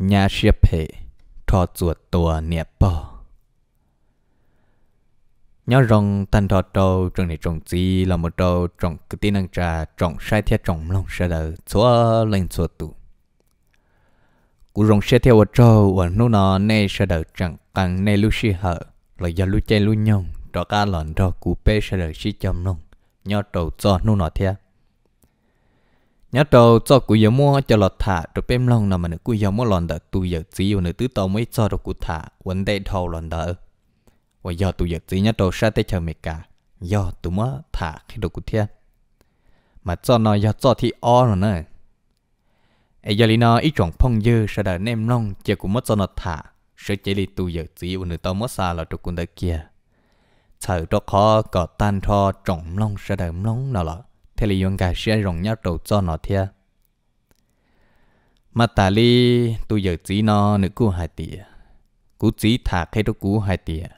nhà xếp hệ thọ chuột tùa nẹp bò nhớ rong tan thọ trâu trong này trồng gì là một trâu trồng cứ tin năng trà trồng sai thiết trồng lòng sẽ đỡ chúa lên chúa tụ cú rong sẽ theo trâu và nó nó nè sẽ đỡ chẳng càng nè lúc xí hở, là do lúc chơi lúc nhông đó cả lần đó cú bé sẽ đỡ xí chồng lòng nhớ trâu cho nó nó theo. Nhớ trâu cho cú giờ mua cho lọt thả rồi bém lòng nào mà nữa cú giờ mua lòn đỡ tu giờ chỉ nữa tứ tàu mới cho được cú thả vấn đề thầu lòn đỡ và do tu giờ chỉ nhớ trâu sát tới chờ mẹ cả do tụ mới thả khi được cú theo mà cho nó do cho thì o rồi nè ấy giờ nó ít trồng phong dư sẽ đợi nem long chỉ cũng mất cho nó thả sẽ chỉ đi tu giờ chỉ và nữa tao mất xa là trục quân đời kia chờ đó khó có tan tho trồng long sẽ đợi long nào là thế là dùng cả sẽ rồng nhau đầu cho nó thia. Mà ta li tu giờ chỉ nó nữ cú hai tiệt cú chỉ thả cái đó cú hai tiệt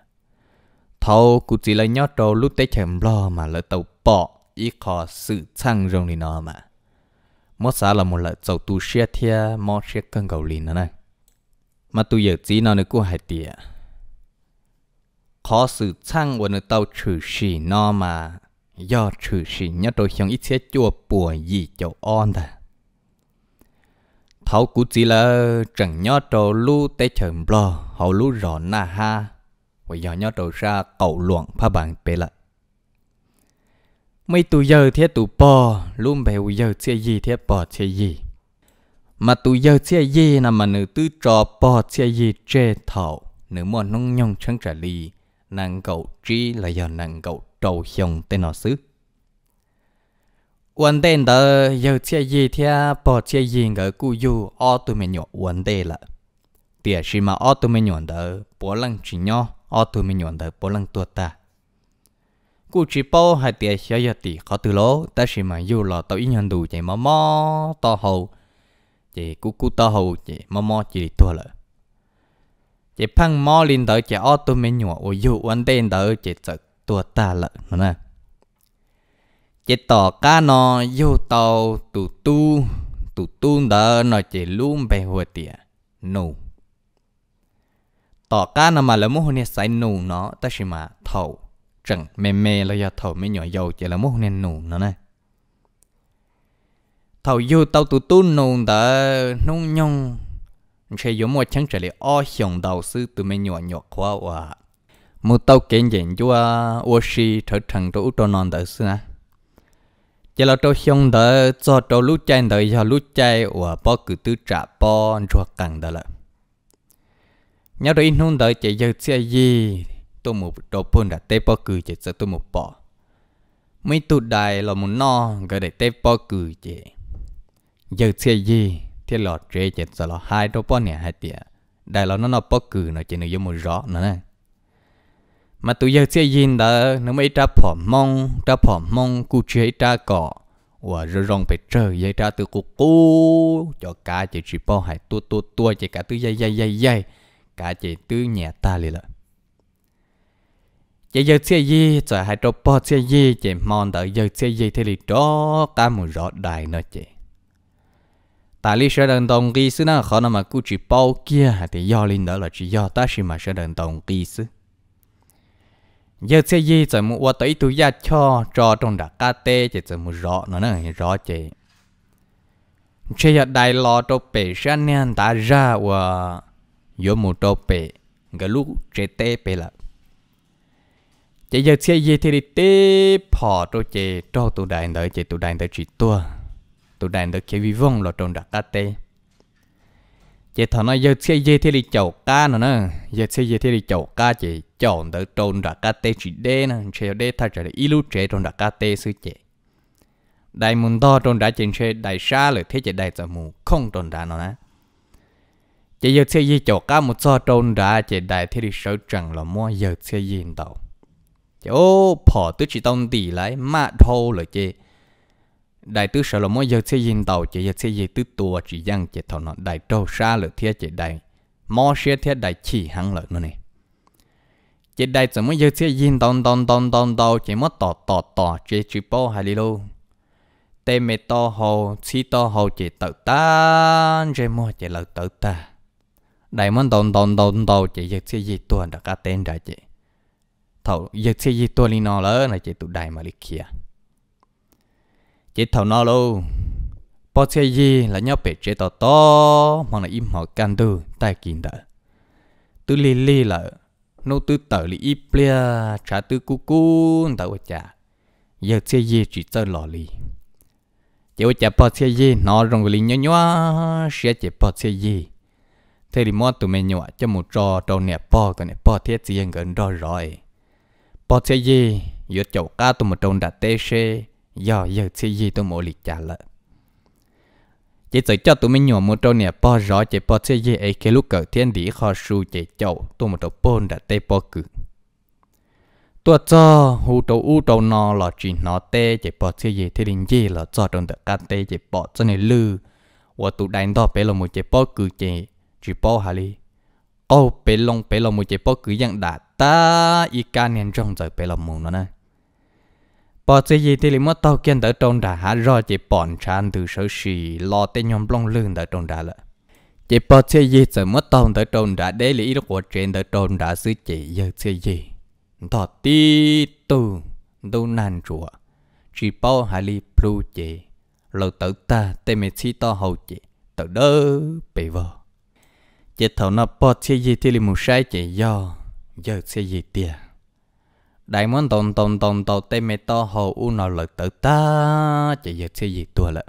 thâu, cú chỉ là nhau đầu lúc tới chèm lo mà lỡ tàu bỏ, ý khó sự chăng rồng đi nó mà. Mỗi xã là một lợi dầu tu xe thia mò xe cân cầu lì nữa này. Mà tu giờ chỉ nó nữ cú hai tiệt khó sự chăng của nữ tàu trừ xì nó mà do trừ sĩ nhớ đôi xong ít xe chua bùa gì cho on ta thấu cú chỉ là chẳng nhớ đồ lú tê chờn bò hậu lú rõ na ha, và giờ nhớ đồ ra cậu luận phá bằng bê lại mấy tụ giờ thế tụ bò luôn bèo giờ chia gì thế bò chia gì mà tụ giờ chia gì là mà nữ tư trò bò chia gì chê thầu nữ mòn nông nhông chẳng trả lì, nàng cậu trí là giờ nàng cậu trầu hiồng tên nó xứ. Vấn đề đó giờ chia gì thì bỏ chia gì ngờ cu du ở tụ mình nhọ vấn đề là tiệt sĩ mà ở tụ mình nhọ đó bỏ lăng chỉ nhọ ở tụ mình nhọ đó bỏ lăng tua ta. Cú chỉ bao hai tiền xia ya thì khó từ lỗ ta chỉ mà yêu là tao ít nhận đủ chạy mò mò to hậu chạy cú cú to hậu chạy mò mò chỉ tua lại chỉ phăng mò lên tới chỉ ở tô mình nhọ ở yêu vấn đề tới chỉ giật tua ta lại nữa nè chỉ tỏ cá nó yêu tàu tụ tu tụ tu đó nó chỉ luôn bề hoa tiền nụ tỏ cá nó mà là muốn hôn sai nụ nó, ta chỉ mà thầu. Chẳng mê mê là do thầu mới nhỏ dầu chỉ là một nên nụ nó này. Thầu yêu tàu tụ tu nụ đã nung nhung. Sẽ dùng một chẳng trở lại o hiong đầu sư từ mấy nhỏ nhỏ quá và một tàu kiện diện cho ô à, si trở thành chỗ cho non đỡ sư à chỉ là chỗ hiong đỡ, cho chỗ lú chay đỡ, cho lú chay và bỏ cứ tư trả bỏ cho càng đỡ lại nhớ rồi nung đỡ chỉ giờ xe gì tôi một đồ phun đã tê bỏ cử chỉ sợ tôi một bỏ mấy tụ đài là muốn no cái để tê bỏ cử chỉ giờ xe gì thì lọt chế chỉ sợ là hai đồ bỏ nè hai tiệt đài là nó nó bỏ cử nó chỉ nó giống một rõ nữa này mà tụi giờ xe gì đó nó mới trả phỏm mong trả phỏm mong cu chế trả cỏ. Và rồi rong phải trời dây trả từ cục cú. Cho cả chỉ chỉ bao hai tua tua tua, chỉ cả từ dây dây dây dây. Cả chỉ từ nhẹ ta liền lại giờ giờ xe gì? Giờ hai trâu bò xe gì? Chị mòn đợi giờ xe gì thì lì đó cả một rõ đài nữa chị. Tại lý sẽ đần đồng kỳ sư nó khó nào mà cứ chỉ bao kia. Thì do linh đó là chỉ do ta chỉ mà sẽ đần đồng kỳ sư giờ xe gì giờ mua qua tới tôi ra cho cho trong đặc cá tê chỉ giờ mua rõ nó nó rõ chị. Chỉ giờ đại lo cho bể sang nên ta ra và giờ mua cho bể. Cái lúc chế tê bể là. Chỉ giờ xe gì thì đi tê phò cho chị, cho tụ đại đợi chị tụ đại đợi chỉ tua. Tụ đại đợi cái vi vong lo trong đặc cá tê chị thằng nó giờ xe dê thế đi chầu ca nữa nè. Giờ xe dê thế đi chầu ca chị. Chọn đỡ trôn đã ca tê chỉ đê nè. Chị đê thay trở lại ilu trẻ trôn đã ca tê sư chị. Đại môn to trôn đã trên xe đại xa lời thế chị đại giờ mù không trôn đã nữa nè. Chị giờ xe dê chầu ca một so trôn đã chị đại thế đi sợ rằng là mua giờ xe dê tàu. Chị ô bỏ tứ chị tông tỷ lại mà thâu lời chị đại tứ sợ là mỗi giờ xe dìn tàu, chỉ giờ xe dựng tứ tua chỉ dăng chỉ thọ nó đại trâu xa lửa thiết chỉ đại mò xe thiết đại chỉ hăng lợn nữa này chỉ đại chỉ mỗi giờ xe dìn tàu tàu tàu tàu tàu, chỉ mất tò tò tò chỉ chỉ bao hai li lô. Tê mê to hồ chi to hồ chỉ tự ta chỉ mua chỉ lợn tự ta đại món tàu tàu tàu tàu, chỉ giờ xe gì tua đã cá tên ra chỉ. Thầu giờ xe gì tua li nó lỡ là chỉ tụ đại mà lịch kia chị thầu nó luôn. Bỏ xe gì là nhau bể chế to to mà là im họ can tư tay kín đỡ. Tư li li là, nô tư tờ li ít bia trả tư cu cu tờ chả giờ xe gì chỉ chơi lò li chỉ chả bỏ xe gì, nó rong li nhỏ nhỏ sẽ chỉ bỏ xe gì. Thế thì mua tụi mình nhọ cho một trò trò nẹp bỏ cái nẹp bỏ thiết gì gần đó rồi. Bỏ xe gì giờ chậu cá tụi một tròn đặt tê xe giờ giờ chỉ gì tụi mổ lịch trả lợ. Chỉ sợ cho tụi mình nhỏ một trâu nè bỏ rõ chỉ bỏ chơi gì ấy. Cái lúc cỡ thiên địa khó su chỉ chậu tụi một đầu bôn đã tê bỏ cử tôi cho hú trâu u trâu nò là chỉ nó tê chỉ bỏ chơi gì thì đình gì là cho trong được cá tê chỉ bỏ cho này lư. Và tụi đánh đó bé là một chỉ bỏ cử chỉ chỉ bỏ hà li ô bé long bé là một chỉ bỏ cử dạng đã ta, y ca nên trong giờ bé là một nó nè bỏ chơi gì thì mất tàu kiên đỡ trong đã hạ rõ chỉ bọn chan từ sở xì, lo tên nhóm long lưng đỡ trong đã lợ. Chỉ bỏ chơi gì giờ mất tàu đỡ trong đã để lý của trên đỡ trong đã xứ chỉ giờ chơi gì? Thọ ti tu tu nan chùa chỉ bỏ hà li plu chỉ lâu tử ta tên mẹ chi to hậu chỉ tự đỡ bị vợ chỉ thầu nó bỏ chơi gì thì một sai chỉ do giờ chơi gì tiền đại muốn tồn tồn tồn tồn, tê mê to, hồ u nọ lực tự ta. Chỉ giật xe gì tua lợ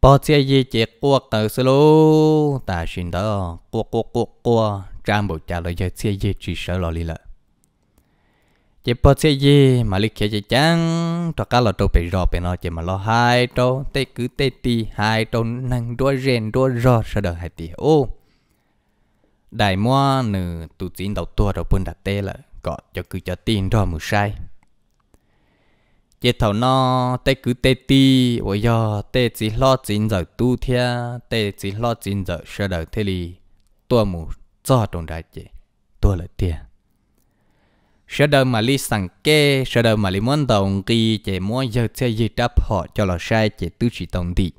bỏ xe gì chỉ qua tự sơ lô ta xin đó qua qua qua qua trang bộ trả lời giật xe gì chỉ sợ lo lì lợ chỉ bỏ xe gì mà lịch kia chỉ chăng cho cá là trâu bị rò bị nó chỉ mà lo hai trâu. Tê cứ tê ti hai trâu. Năng đua rèn, đua rò, sợ đời hai tỷ ô. Đại mua nửa tụ chín đầu tua rồi bún đặt tê lại có, cho cứ cho tiền rồi mù sai. Chế thầu nó tê cứ tê ti. Ôi giờ tê chỉ lo chín giờ tu thia, tê chỉ lo chín giờ sơ đầu thế li tua mù cho trong đại chế tua là tiền sơ đầu mà li sẵn kê, sơ đầu mà li muốn đồng kỳ chế muốn giờ chế gì đáp họ cho là sai chế tu chỉ tổng đi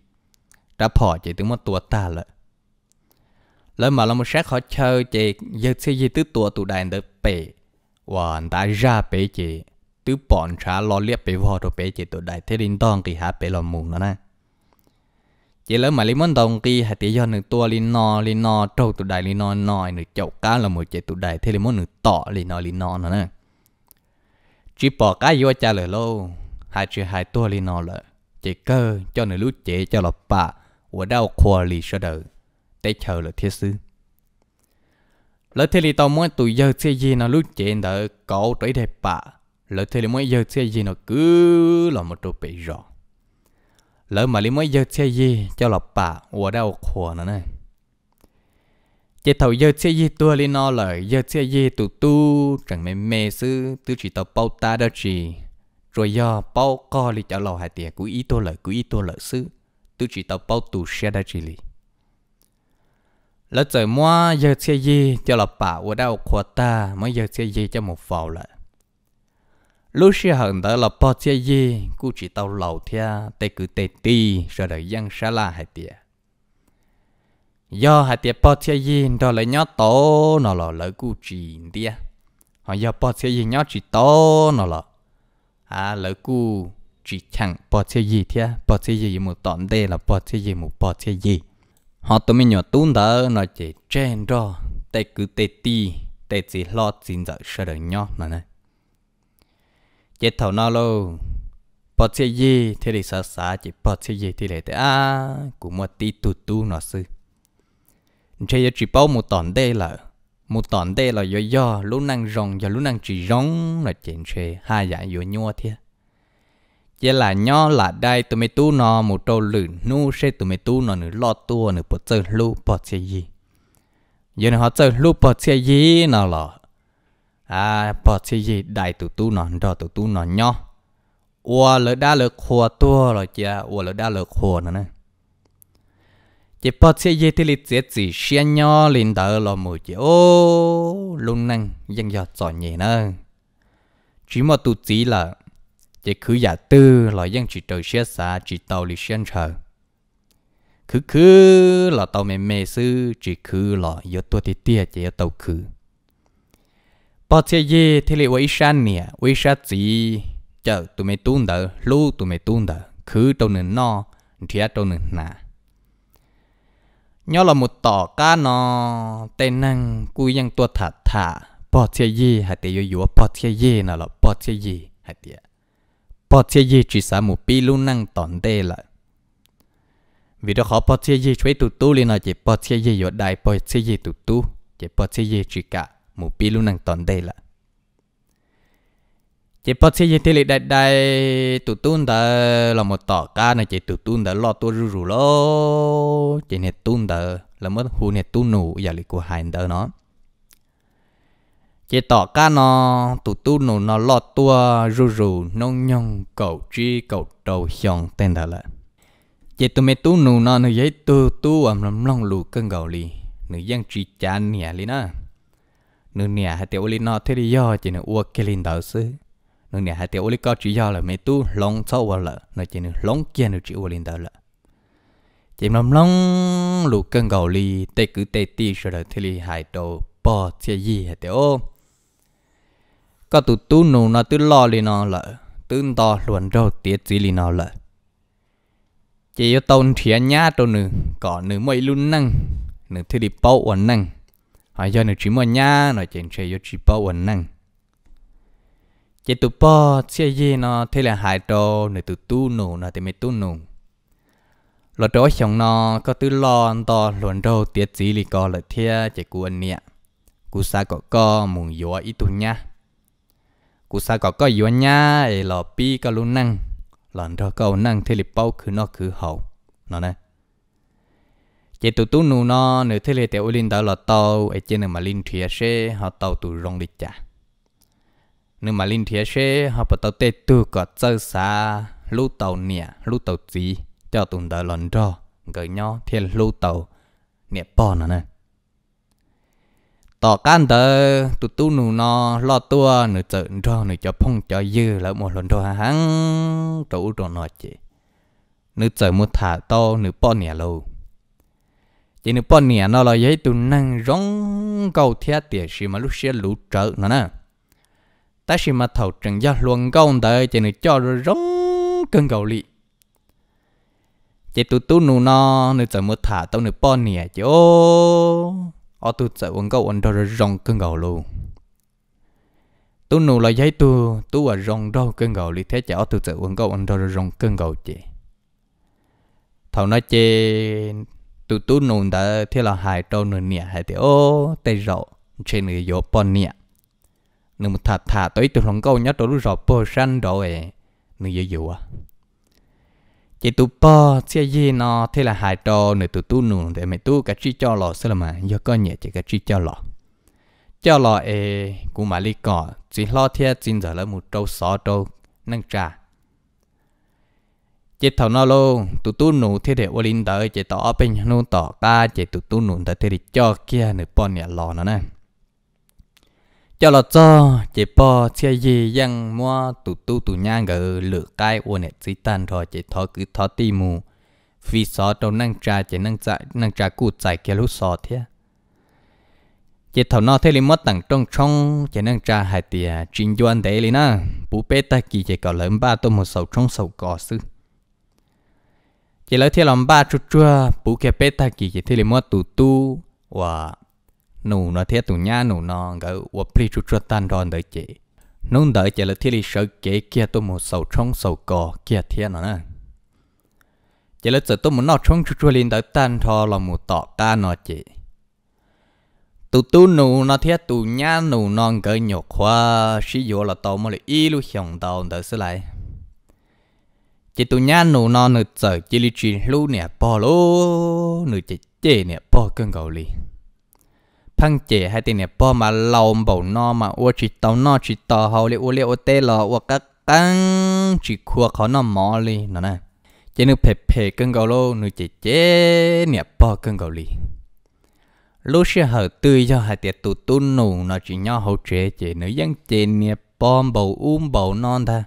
đáp họ chế tư muốn tua ta lợi. lỡ mà là một sát họ chơi chế giờ chế gì tu tua tụ đại được bể và đã ra bé chị tứ bọn trả lo liếp bé vò rồi bé chị tụi đại thế linh tông kỳ hạ bé lòng mùng nó nè. Chị lỡ mà linh môn tông kỳ hạ tỷ do nửa tua linh no linh no trâu tụi đại linh no nòi nửa chậu cá là một chị tụi đại thế linh môn nửa tọ linh no linh no nó nè. Chỉ bỏ cá vô cha lời lâu hai chữ hai tua linh no lợ chị cơ cho nửa lút chị cho lọ bà và đau khoa lì sơ đời tế chờ là thiết sư lỡ thế thì tao muốn tụi giờ xe gì nó lúc chuyện đỡ cậu tới đẹp bà lỡ thế thì mỗi giờ xe gì nó cứ là một đồ bị rõ lỡ mà lý mỗi giờ xe gì cho là bà ủa đau khổ nó này. Chế thầu giờ xe gì tua lên nó là giờ xe gì tụ tu, chẳng mê mê sư tư chỉ tao bao ta đó chỉ rồi do bao co thì cho lò hai tiệt cứ ý tôi lợi, cứ ý tôi lợi sư tư chỉ tao bao tụ xe đó chỉ lý าวควอลีเสดเตเชอเลยเทียซื้อ lỡ thế thì tao muốn tụi giờ xe gì nó lúc chuyện đỡ cậu tới đẹp bạ lỡ thế thì mỗi giờ xe gì nó cứ là một đồ bị rõ lỡ mà lấy mỗi giờ xe gì cho là bạ ở đâu khổ nữa này chỉ thầu giờ xe gì tua lên nó lời giờ xe gì tụ tu chẳng mê mê sư tu chỉ tao bao ta đó chỉ rồi giờ bao co li cho lò hai tiền cú ý tôi lời cú ý tôi lợi sư tu chỉ tao bao tụ xe đó chỉ li lỡ trời mua giờ xe gì cho là bà ở đâu khoa ta mới giờ xe gì cho một vào lại lúc xưa hận đó là bỏ xe gì cú chỉ tàu lầu thia tê cứ tê ti rồi đời dân xa la hai tiệt do hai tiệt bỏ xe gì đó là nhớ tổ nó là lỡ cú chỉ tia họ do bỏ xe gì nhớ chỉ tổ nó là à lỡ cú chỉ chẳng bỏ xe gì thia bỏ xe gì một tọn đây là bỏ xe gì một bỏ xe gì họ tụi mình nhỏ tuôn đó nó chỉ, trên đó tê cứ tê ti, tê chỉ lo xin giờ sợ đời nhỏ mà này. Chết thầu nó lâu bỏ xe gì thì sợ sợ chỉ bỏ xe gì thì lại thế à cũng một tí tu tu nó sư. Chơi chỉ bao một tòn đây là, một tòn đây là do do, lúc năng rong và lúc năng chỉ rong là chuyện chơi hai dạng vừa nhua thiệt chỉ là nhỏ là đây tụi mày tu nó một trâu lử nu sẽ tụi mày tu nó nửa lo tua, nửa bỏ chơi lu bỏ chơi gì giờ này họ chơi lu bỏ chơi gì nào là à bỏ chơi gì đại tụi tu nó đó tụi tu nó nhỏ. Ua lỡ đa lỡ khua tua rồi chị ua lỡ đa lỡ khua nữa nè. Chỉ bỏ chơi gì thì lịch chết gì xuyên nhỏ lên đỡ là một chị, ô luôn năng dân giọt giỏi nhẹ nè. Chỉ một tụi chỉ là chỉ cứ giả tư là dân chỉ trời xe xa chỉ tàu lì xuyên chờ cứ cứ là tàu mẹ mẹ sư chỉ cứ là yếu tua thì tia chỉ tàu cứ bỏ xe gì thì lại quay san nè quay san gì chờ tụi mày tuôn đỡ lu tụi mày tuôn đỡ cứ tàu nè no thì tàu nè nà nhớ là một tỏ cá nó tên năng cú ยัง tua thả thả bỏ xe gì hay thì yếu yếu bỏ xe gì nào là bỏ xe gì hay thì bỏ chia gì chỉ sao một pi luôn năng tổn tê lại vì đó khó bỏ chia gì chuối tụ tu liền là chỉ bỏ chia gì ở đại bỏ chia gì tụ tu chỉ bỏ chia gì chỉ cả một pi luôn năng tổn tê lại chỉ bỏ chia gì thì lại đại đại tụ tu đã là một tỏ ca này chỉ tụ tu đã lo tu rù rù lo chỉ này tu đã là mất hu này tu nụ giờ lại của hai đó nó chỉ tỏ cá nó tụ tu nó nó lo tua, rù rù, nông nhông cầu chi cầu đầu hiong, tên đó là chỉ tụ mẹ tu nụ nó nó giấy tu tu ẩm lắm long lù cơn gầu lì. Nữ giang chi chán nhẹ lì na nữ nhẹ hai tiểu lì nó thế đi do, chỉ nữ uo kia linh đạo sư nữ nhẹ hai tiểu lì có chỉ do là mẹ tu long sâu vào lợ nó chỉ nữ long kia nữ chỉ uo linh đạo lợ. Chỉ lắm long lù cơn gầu lì, tê cứ tê ti rồi là thế lì hai đầu bỏ chia gì hai tiểu có tụ tu nụ nó tự lo lì nó lợ tự to luôn rau tiết gì lì nó lợ chỉ yêu tôn thiệt nhá đâu nữ có nữ mấy luôn năng nữ thì đi bao ổn năng hỏi cho nữ chỉ mà nhá nó chỉ chơi yêu chỉ bao ổn năng chỉ tụ bao xe gì nó, thế là hại đồ nữ tụ tu nụ nó thì mới tu nụ lo đó xong nó có tư lo to luôn đâu tiết gì li có là thiệt chỉ của anh nè cú sa có co, mùng gió ít tu nhá cú sa có có yếu nhá ấy lo pi có luôn năng lần đó câu năng thế lịch bao cứ nó cứ hậu nó nè. Chỉ tụ tú nụ nó nửa thế lịch tiểu linh đó là tàu e ở trên mà linh thiệt xe họ tàu tụ rong đi chả. Nếu mà linh thiệt xe họ bắt tàu tê tu có chơi xa lú tàu nè lú tàu gì cho tụi đó lần đó gửi nhau thiên lú tàu nè bò nó nè tỏ can tờ tụ tu nụ nó lo tua nụ chợ cho nụ cho phong cho dư là một lần thôi hắn tụ đồ nó chị. Nụ chợ một thả to nụ bỏ nhẹ lâu chỉ nụ bỏ nhẹ nó là giấy tụ năng rong cầu thiết tiền xí mà lúc xưa lũ trợ nó nè. Ta xì mà thầu trần gia luôn câu tờ chỉ nụ cho rồi rong cơn cầu lì chỉ tụ tu nụ nó nụ chợ một thả to nụ bỏ nhẹ chứ ở tu sợ uống câu ăn đó rong cơn gạo luôn. Tu nụ là giấy tu tu ở rong đâu cơn gạo lý thế chả ở tu sợ uống câu ăn đó rong cơn gạo chị. Thầu nói chê tu tu nụ đã thế là hai trâu nửa nè hai thì ô tay rọ trên người vô bọn nè nửa một thà thà tới tu lòng câu nhớ đâu rọ bơ san đồ ấy, nửa dễ dụ à chị tụ bò xe gì nó, thế là hai trò nữa tụ tu nụ để mày tu cái chi cho lọ xem mà, do có nhẹ chỉ cái chi cho lò cho lò ê, cũng mà lý cỏ chỉ lo thế chỉ giờ là một trâu sọ trâu nâng trà. Chị thầu nó luôn tụ tu nụ thế để ô linh đợi chị tỏ bên nụ tỏ ta chị tụ tu nụ để thế để cho kia nữa po nhẹ lò nó nè cho là cho chỉ bỏ chia gì yang mua tụ tụ tụ nhang gỡ lửa cái uốn nét chỉ tan thôi chỉ thọ cứ thọ ti mù. Vì sao đâu năng trà, chỉ năng trả năng trà cụ chạy kia lúc sọ thế chỉ thọ nó thế li mất tặng trong trong, chỉ năng trà hai tia trình doan đấy li na. Bù bê ta kỳ chỉ có lớn ba tô một sầu trong sầu cỏ sư chỉ lấy thế làm ba chút chua bù kia bê ta kỳ chỉ thế li mất tụ tụ và nụ nó thiết tụ nhá nụ nó gỡ và pri chút chút tan đòn đợi chị. Nung đợi chị là thiết lý sợ kế kia tôi một sầu trong sầu cò kia thiết nó nè. Chị là sợ tôi muốn nó trong chút chút lên đợi tan thò là một tọ ta nó chị. Tụ tu nụ nó thiết tụ nhá nụ nó gỡ nhọc khoa sử dụng là tàu mà lại y lu hiong tàu đợi xứ lại. Chị tụ nhá nụ nó nụ sợ, chị lý chỉ lu nè bỏ lô, nụ chị chế nè bỏ cơn gầu liền phăng chế hay tiền nè bỏ mà lâu bầu no mà ô chỉ tàu no chỉ tàu hầu li ô li ô tê lò ô các căng chỉ khua khó nó mò li nó nè. Chế nữ phê phê cân gầu lô, nữ chế chế nè bỏ cân gầu li lúc xưa hở tươi cho hai tiệt tụ tu nụ nó chỉ nhau hậu chế chế nữ dân chế nè bỏ bầu um bầu non ta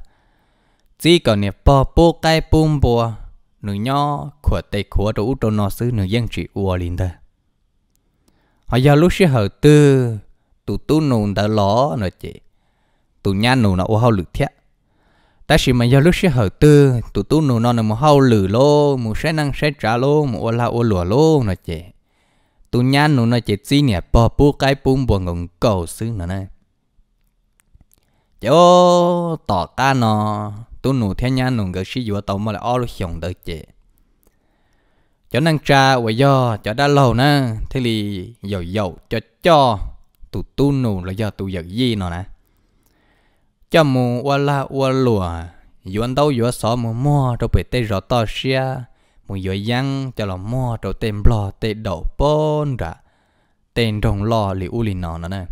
chỉ còn nè bỏ bố cái bùm bùa nửa nhỏ khua tay khua đồ út đồ nó xứ, nữ dân chỉ ua liền ta mà giờ lúc xưa hở tư tụ tu nụ đã ló nữa chị. Tụ nhà nụ nó ô hao lực thiệt ta chỉ mà giờ lúc xưa hở tư tụ tu nụ nó nằm hao lử lô mua sẽ năng sẽ trả lô mua ô la ô lùa lô nữa chị. Tụ nhà nụ nó chị chi nè bỏ bu cái bún buồn ngồng cầu xứ nữa này. Chỗ tỏ ca nó tu nụ theo nhà nụ cái sĩ vừa tàu mà lại ô lúc hiong đợi chị cho năng cha và do cho đã lâu nè thế thì dầu dầu cho cho. Tụ tu nụ là do tụ giật gì nó nè. Cho mù qua la qua lùa. Yuan đâu yuan sọ mù mua đâu bị tê rõ to xia. Mù yuan yang cho là mua đâu tên blo tê đậu bôn ra tên đồng lo li u li nó nè.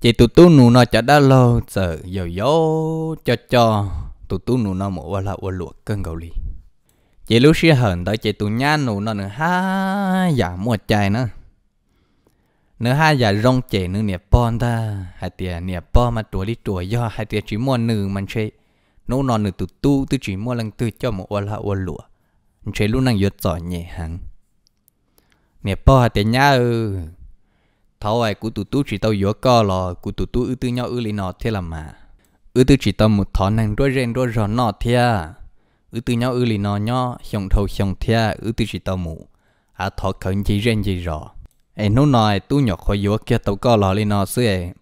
Chỉ tụ tu nụ nó cho đã lâu giờ dầu dầu cho cho. Tụ tu nụ nó mù qua la qua lùa cơn gầu li chị lúc xưa hận tới chị tụ nhan nụ nó nữa, ha giả mua chạy nữa nữa ha giả rong chạy nữa nè pon ta hai tiền nè pon mà tuổi đi tuổi do, hai tiền chỉ mua nữ mình chơi nô nó nữ tụ tu tụ chỉ mua lần tư cho một ô la ô lụa. Chơi lúc năng yết giỏi nhẹ hẳn. Nè pon hai tiền nhá ư. Thâu ai, cú tụ tu chỉ tao yết co lò, cú tụ tu ư tư nhau ư li nọ thế là mà. Ư tư chỉ tao một thọ năng đôi rèn đôi rò nọ thế ư từ nhau ư lì nó nhỏ hiong thâu hiong thia, ư từ chỉ tàu mù. À thọ khẩn chỉ riêng gì rõ ai nô nói tu nhọc khỏi yếu kia tàu co lò lì nó xưa ấy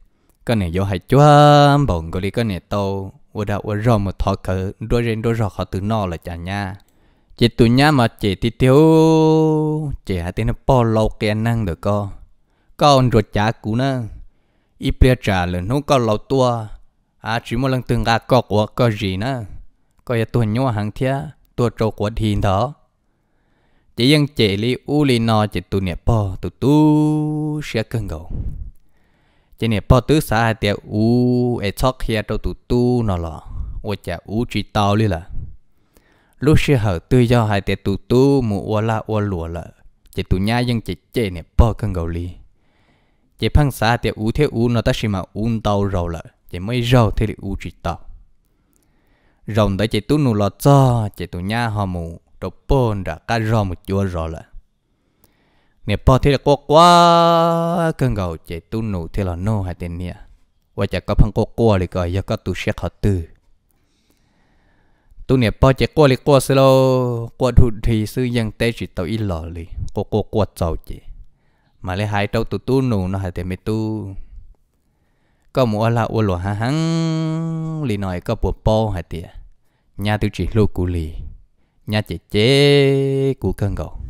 cái này yếu hay chúa bồng cái cái này tàu vừa đã vừa rõ một thọ khẩn đôi riêng đôi rõ họ từ nó là chả nha. Chỉ tu nhá mà chỉ thì thiếu chỉ hai tiếng nó bỏ lâu cái năng được co. Con ruột chả cũ nè ít bia trả lần nó có lâu tua. À chỉ một lần từng gà có của có gì nè có ya tuần nhau hàng thia tua trâu quật hiền đó. Chỉ dân chế li u li no chỉ tu nè po tu tu sẽ cân gầu chỉ nè po tứ xã hai tiệt u e chóc kia trâu tu tu nó lò. U chả u chỉ tao li là. Lúc sẽ hở tư do hai tiệt tu tu mu u la u lùa là chỉ tu nhá dân chỉ chế nè po cân gầu li chỉ phăng xã tiệt u thế u nó ta xí mà u tao rồi là chỉ mới rau thế li u chỉ tao rồng tới chạy tu nụ lo cho chạy tu nha họ mù đồ bồn đã cá rò một chúa rồi là nè bỏ thế là quá quá, cơn gầu chạy tu nụ thế là nô hai tên nè và chỉ có phăng quá quá thì coi giờ có tu xét họ tư. Tu nè bỏ chạy quá thì quá xí lô, quá thụ thì sư dân tế chỉ tàu ít lò lì quá quá quá giàu chỉ. Mà lấy hai trâu tu tu nụ nó hai tên mấy tu có mua là uo lúa hăng hăng, lì nói có bộ po hay tiệt nhà tôi chỉ lô cụ lì, nhà chị chế cụ cơn gầu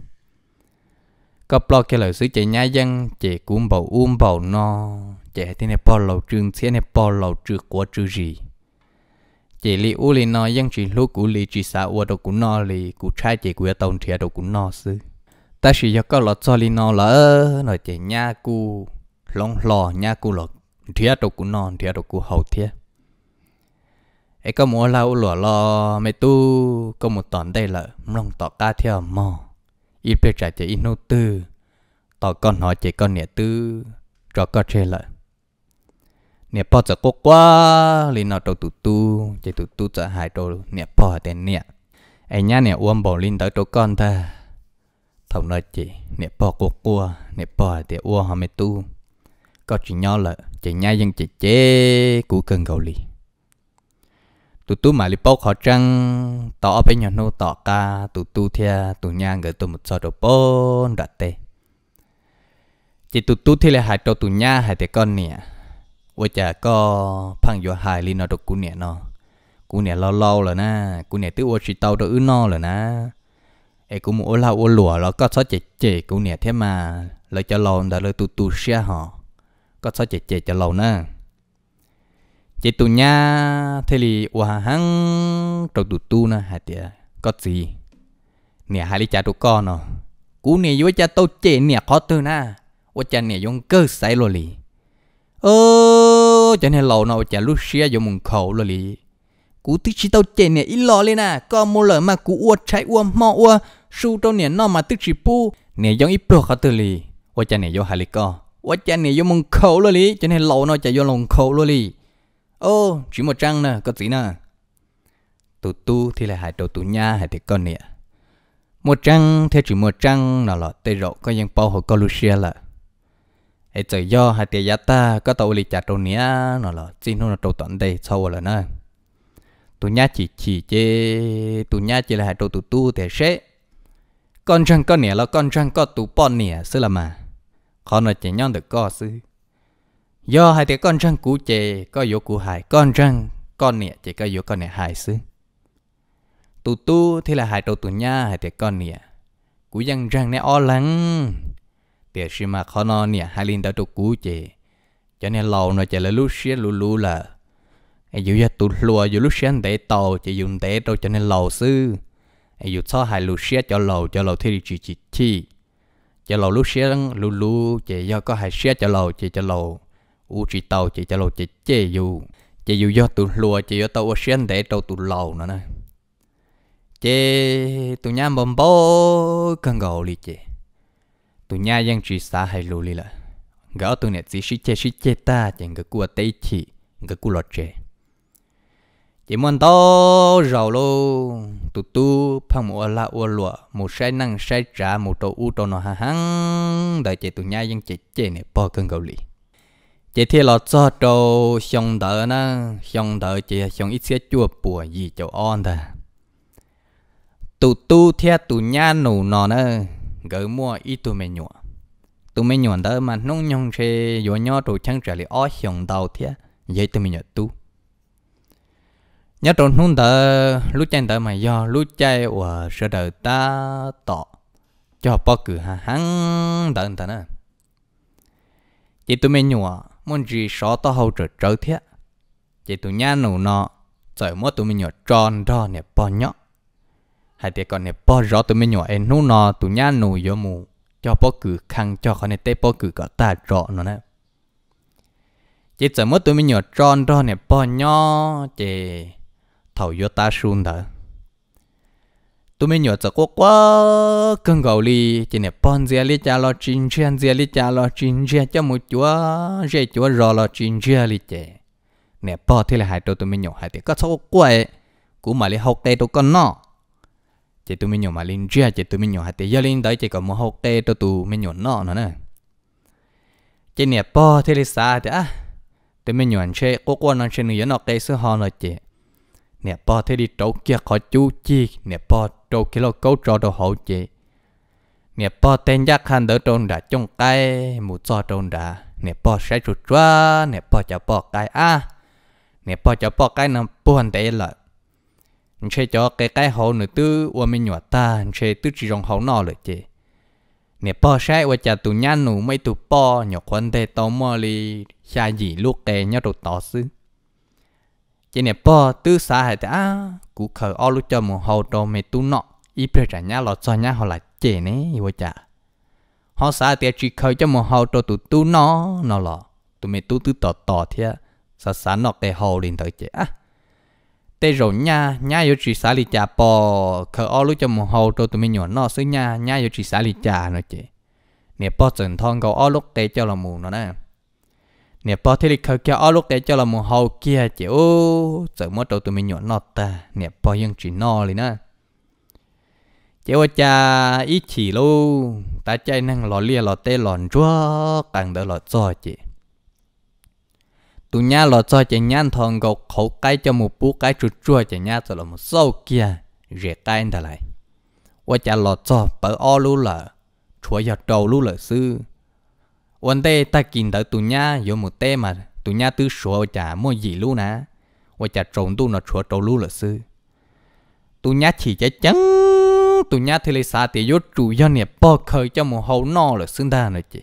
có bao cái lời xứ chị nhà dân chị cũng bầu um bầu no chị thế này bao lâu trường thế này bao lâu trước của chữ gì chị lì u lì no dân chỉ lô cụ lì chỉ xã uo đâu cũng no lì cụ trai chị cụ tông thiệt đâu cũng no xứ. Ta chỉ có có lọt cho lì no lỡ nói chị nhà cụ lông lò nhà cụ lọt thiệt đâu cũng non thiệt đâu cũng hậu thiệt ấy có mua lau lụa lo mấy tu có một tòn đây là mong tỏ ca theo mò. Ít biết trả chỉ ít nô tư. Tỏ con họ chỉ con nhẹ tư cho con chơi lại nhẹ bỏ giờ cố quá linh nào đầu tụ tu, chỉ tụ tu giờ hai đầu nhẹ bỏ tiền nhẹ ấy nhá nhẹ uống bò linh tới chỗ con ta thầu nói chỉ nhẹ bỏ cố quá nhẹ bỏ thì uống họ mấy tu có chỉ nhau là chỉ nhai dân chỉ chế của cần gầu lì. Tụ tu mà li bốc họ trăng, tỏ bên nhà nô tỏ ca. Tụ tu thia tụ nhà người tụ một số đồ bốn đặt tê. Chỉ tụ tu thì là hai trâu tụ nhà hai tê con nè. Ôi chả có phăng vô hai li nó đồ cú nè nó cú nè lâu lâu rồi na cú nè tứ ô chỉ tàu đồ ư no rồi na ê, cú mua lao ô lùa nó có số chè chè cú nè thế mà. Lời cho lâu đã lời tụ tu xe họ có số chè chè cho lâu nè. Chỉ tụ nha thế thì hòa hăng trâu tụ tu nè hạt tiệt có gì? Nè hai đi cha tụ con nó cú nè vô cha tao chế nè khó từ nè, ô cha nè dùng cơ sai rồi lì. Ơ cha nè lâu nào cha lúc xia dùng mùng khẩu rồi lì. Cú tí chỉ tao chế nè ít lo lên nè. Con mua lợn mà cú uo chạy uo mò uo su tao nè nó mà tức chỉ pu. Nè dùng ít pro khó từ lì. Ô cha nè vô hai lì co ô cha nè vô mùng khẩu rồi lì cha nè lâu nào cha lòng khẩu rồi lì ô, chỉ một trang nè, có gì nè. Tụ tu thì là hai đầu tụ nha hai thì con nè. Một trăng theo chỉ một trăng nào là tê rộ, có những bao hồ có lucia là ấy trời do hai tiền giá ta, có tàu lì chặt trâu nia nào là chỉ nó là trâu toàn đây sâu là nè. Tụ nha chỉ chỉ chế tụ nha chỉ là hai trâu tụ tu để sẽ. Con trăng con nè là con trăng có tụ bọn nè xứ là mà họ nói chỉ nhon được có sư do hai tiếng con trăng cũ chế có yếu cũ hại con trăng con nè chỉ có yếu con nè hại sư tụ tu thì là hai đầu tụ nha, hai tiếng con nè cú răng răng nè o lắng. Tiếc xí mà khó nó nè hai linh đã trâu cú chè. Cho nên lâu nó chỉ là lúc xía lú lú là ai dù tụ lùa dù lúc xía để tàu, chỉ dùng để đâu cho nên lâu sư ai dù cho hai lúc xía cho lâu cho lâu thì chỉ chỉ chi cho lâu lúc xía lú lú chị do có hai xé cho lâu chị cho lâu u chị tàu chị cho lâu chị chê dù chị dù do tụ lùa chị do tàu xía để tàu tụ lâu nữa nè. Chị tụ nhà bầm bò cần gầu li chị, tụ nhà dân chị xã hay lù li là gỡ tụ nè chỉ chê xí chê ta chị cái cua tây chị, cái cua lọt chị chỉ muốn to giàu lô tụt tu phong mùa la ua lụa một sai năng sai trả một tổ u tổ nó hà hăng. Đợi chị tụi nhai dân chị chế này bỏ cơn gầu li chị thì lọt cho trâu, xong đỡ na xong đỡ chị, xong ít xe chua bùa gì cho on ta tụ tu theo tụ nhà nụ nọ nè gỡ mua ít tụ mày nhọ tụ mày nhọ đỡ mà nông nhông xe yo nhỏ tụ chẳng trả lại ó, xong đầu theo vậy tụ mày nhọ tu nhớ trốn nung tờ lúc chạy tờ mà do lúc chạy và sợ đời ta tọ. Cho bao cử hà hắn tờ tờ nè. Chị tụ mày nhọ muốn gì sợ to hậu trở trở thiết. Chị tôi nhà nụ nọ rồi mất tôi mình nhọ tròn đo nè bao nhọ hai thì còn nè bỏ rõ tụi mình nhỏ em nụ nọ, tụi nhá nụ yo mù. Cho bỏ cử khăn cho họ này tê bỏ cử cả ta rõ nó nè. Chị chờ mất tụi mình nhỏ tròn đo nè bỏ nhỏ chị thầu yo ta sun đó tụi mình nhớ cho quá quá cơn gầu li chỉ nè bỏ zia li cha lo chín chia zia li cha lo chín chia cho một chúa dễ chúa rò lo chín chia li chè. Nè bỏ thì là hai tụi mình nhớ hai tiệt có số quậy cũng mà li học tê tụi con nó. Chỉ tụi mình nhớ mà linh chia chỉ tụi mình nhớ hai tiền giờ linh đấy, chỉ có một học tê tu tụi mình nhớ nọ nữa nè. Chỉ nè po thế là sao thì à tụi mình anh chơi quá quá nó chơi nữa nó cây sữa hòn rồi chị nè, po thế đi trâu kia khó chú chi. Nè, po trâu kia lo câu trâu đồ hậu chị. Nè, po tên giác hàn đỡ trâu đã trong cái, mù cho trâu đã nè, po sẽ chuột choa nè, po cho bò cái à nè, po cho bò cái nó buồn lợi lại chế cho cái cái hậu nữa tư và mình nhỏ ta. Chế tư chỉ rong hậu nọ rồi chị. Nè bò sai và chả tụ nhăn nụ mấy tụ bò nhỏ quan đề tao mò li xa gì lúc kề nhớ đồ tỏ sư chỉ nè bỏ tư xã hay ta à, cú khờ o lúc cho một hậu đồ mày tu nọ. Y bê giờ nhá lọt cho nhá, họ là chế nè và chả họ xã thì chỉ khờ cho một hậu đồ tụ tu nọ. Nọ lọ tụ mày tu tư tỏ tỏ thế xã xã nọ cái hậu liền tới chê à tê rồi nha nha yêu chỉ xả lì trà bò. Khờ o lúc cho một hồ đồ tụ mình nhỏ nọ xứ nha nha yêu chỉ xả lì trà nữa chị nè bò dần thon cầu o lúc tê cho là mù nó nè nè, bỏ thế lực khờ kia o lúc để cho là một hậu kia chỉ ô sợ mất đầu tụi mình nhọn nọt ta. Nè, bỏ yên chỉ no liền nè chỉ ô cha ít chỉ luôn ta chạy năng lò lia, lò tê lòn chúa càng đỡ lò cho chị. Tụi nhà lò cho chị nhăn thằng gọc khẩu cái cho một bú cái chuột chua chị nhà cho là một sâu kia, rẻ cái anh ta lại. Ô cha, lò cho bởi o lú là chúa giờ đầu lú là sư vấn đề ta kinh tới tụ nhà có một tê mà tụ nhà tư số chả mua gì lú nè và chả trộn tu nó chúa đầu lú là sư. Tụ nhà chỉ chạy trắng tụ nhà thì lấy xa thì vô chủ do nè bỏ khơi cho một hậu no là xứng đa nữa chị